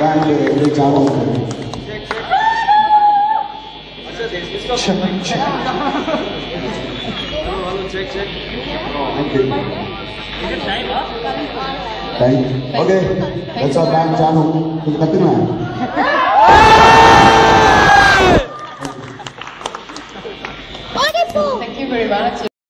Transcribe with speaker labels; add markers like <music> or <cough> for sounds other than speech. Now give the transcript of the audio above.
Speaker 1: đang để đưa cháu vào check
Speaker 2: check. Check
Speaker 1: check. Đấy ok. Để cho đang cha hùng chúng ta tức là <laughs>